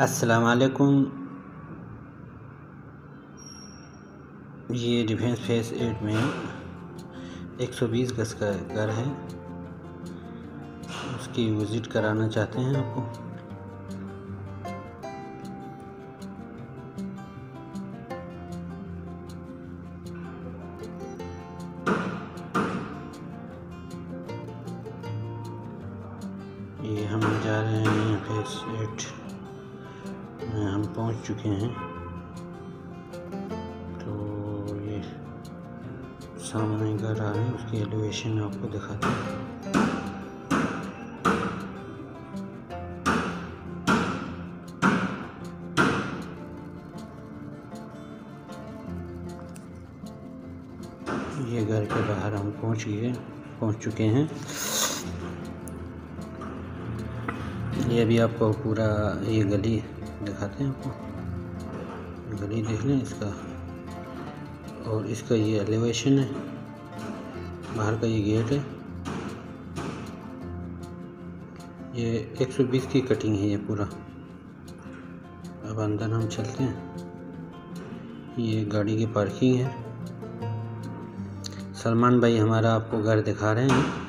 असलकुम ये defence face at में 120 गज का घर है। उसकी विज़िट कराना चाहते हैं आपको। ये हम जा रहे हैं फेस एट हम पहुँच चुके हैं। तो ये सामने घर आ रहे हैं, उसकी एलिवेशन आपको दिखाते हैं। ये घर के बाहर हम पहुँच गए, पहुँच चुके हैं। ये अभी आपको पूरा ये गली दिखाते हैं आपको। गली देख लें इसका। और इसका ये एलिवेशन है। बाहर का ये गेट है। ये 120 की कटिंग है ये पूरा। अब अंदर हम चलते हैं। ये गाड़ी की पार्किंग है। सलमान भाई हमारा आपको घर दिखा रहे हैं।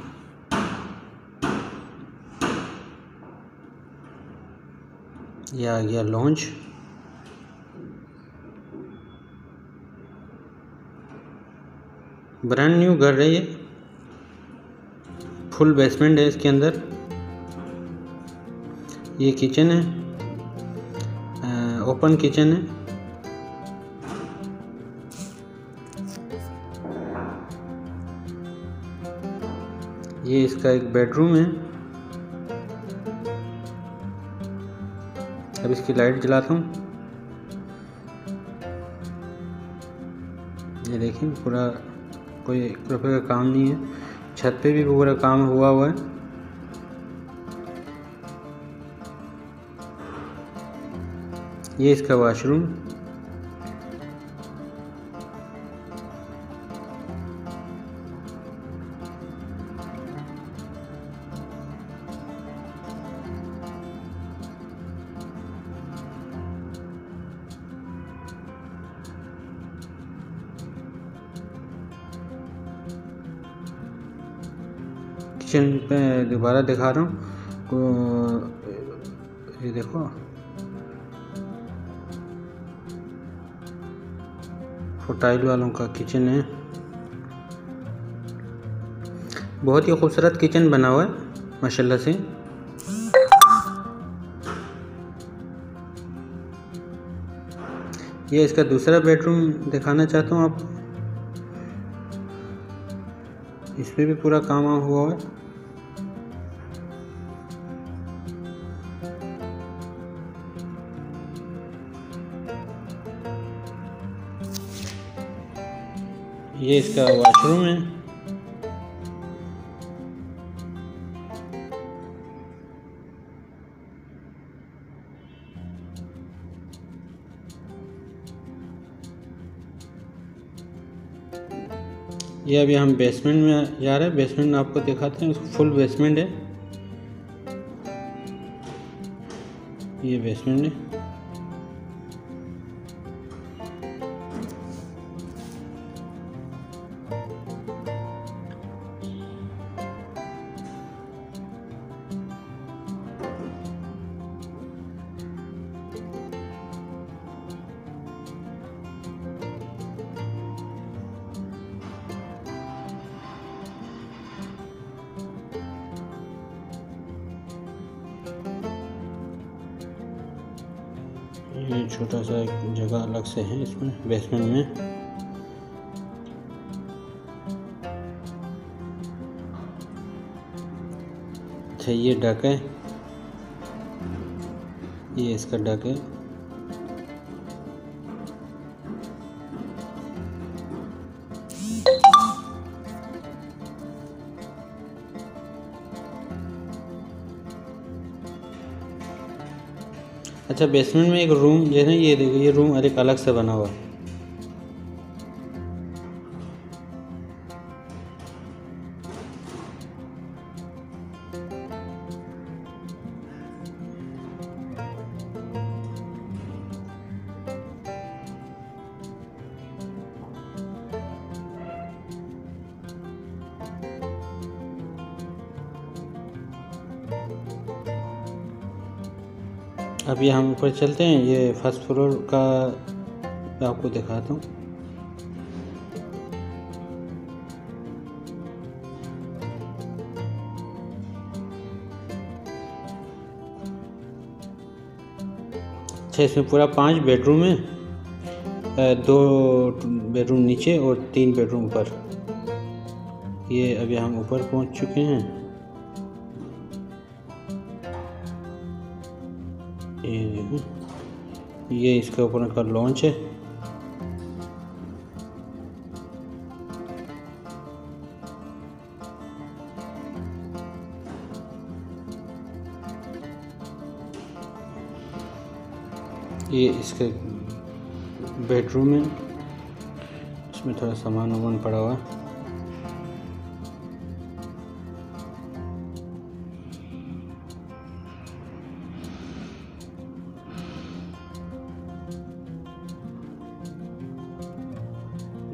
ये आ गया लॉन्च ब्रांड न्यू घर है ये. फुल बेसमेंट है इसके अंदर. ये किचन है. ओपन किचन है. ये इसका एक बेडरूम है. अब इसकी लाइट जलाता हूँ। ये देखिए, पूरा कोई रुपये का काम नहीं है। छत पे भी पूरा काम हुआ हुआ है। ये इसका वॉशरूम किचन पे दोबारा दिखा रहा हूँ। तो ये देखो। फोटाइल वालों का किचन है। बहुत ही खूबसूरत किचन बना हुआ है, माशाल्लाह से। ये इसका दूसरा बेडरूम दिखाना चाहता हूँ आपको पर भी पूरा काम हुआ है। ये इसका वॉशरूम है। ये अभी हम बेसमेंट में जा रहे हैं। बेसमेंट आपको दिखाते हैं फुल बेसमेंट है। ये बेसमेंट है। ये छोटा सा एक जगह अलग से है इसमें, बेसमेंट में। अच्छा ये डक है। ये इसका डक है। अच्छा बेसमेंट में एक रूम जो है ना ये देखो, ये रूम एक अलग से बना हुआ। है अभी हम ऊपर चलते हैं, ये फ़र्स्ट फ्लोर का आपको दिखाता हूँ। अच्छा इसमें पूरा पाँच बेडरूम है दो बेडरूम नीचे और तीन बेडरूम ऊपर। ये अभी हम ऊपर पहुँच चुके हैं। ये ये इसके ऊपर का लॉन्च है। ये इसके बेडरूम है। इसमें थोड़ा सामान वामान पड़ा हुआ है।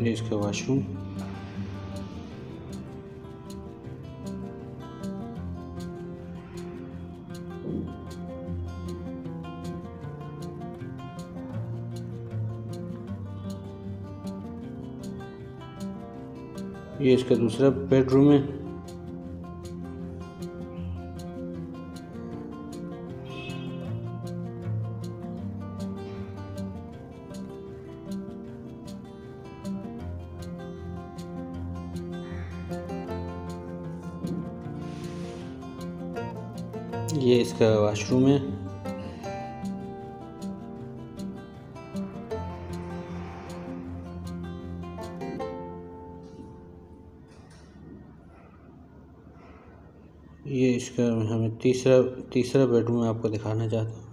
ये इसका वॉशरूम ये इसका दूसरा बेडरूम है। ये इसका वॉशरूम है। ये इसका हमें तीसरा तीसरा बेडरूम आपको दिखाना चाहता हूँ।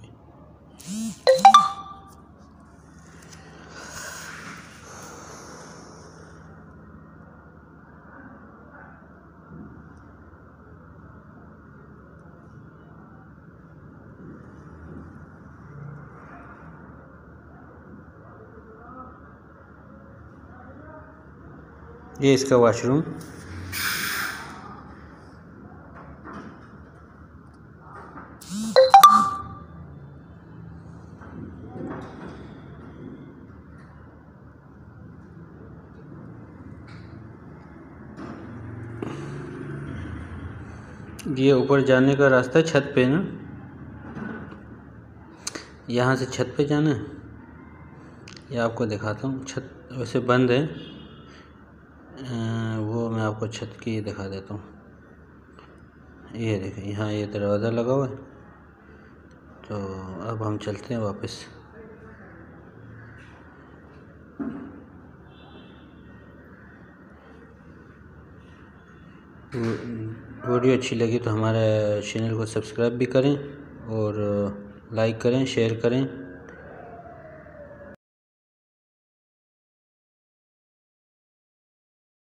ये इसका वॉशरूम ये ऊपर जाने का रास्ता छत पे ना? यहाँ से छत पे जाना है? ये आपको दिखाता हूँ, छत वैसे बंद है। वो मैं आपको छत की दिखा देता हूँ। ये देखें यहाँ ये दरवाज़ा लगा हुआ है। तो अब हम चलते हैं वापस। वीडियो अच्छी लगी तो हमारे चैनल को सब्सक्राइब भी करें और लाइक करें, शेयर करें।